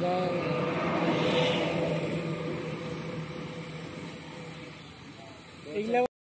Wow.